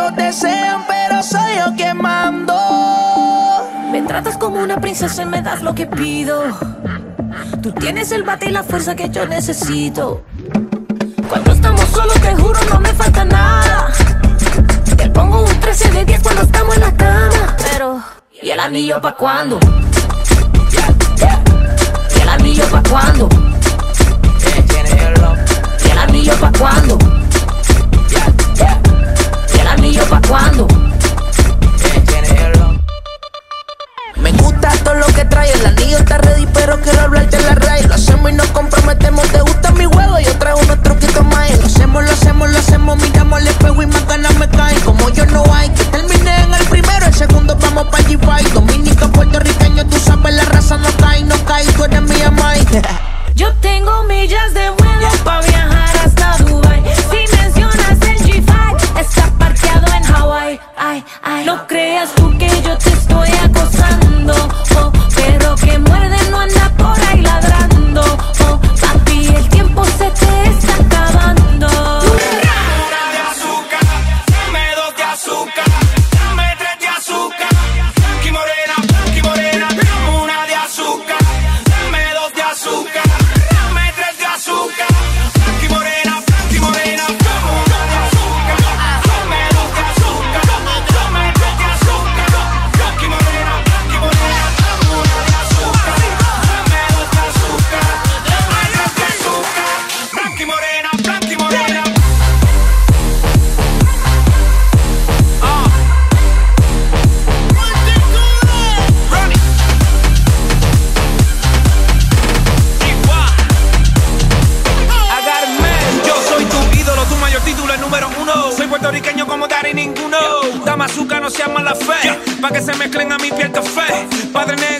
muchos desean, pero soy yo quien mando. Me tratas como una princesa y me das lo que pido. Tú tienes el bate y la fuerza que yo necesito. Cuando estamos solos, te juro, no me falta nada. Te pongo un 13 de 10 cuando estamos en la cama. Pero, ¿y el anillo pa' cuándo? ay, ay. No creas tú que yo te estoy acosando. Oh, ninguno. Dama azúcar, no seas mala fe. Pa' que se mezclen a mi piel café. Padre negro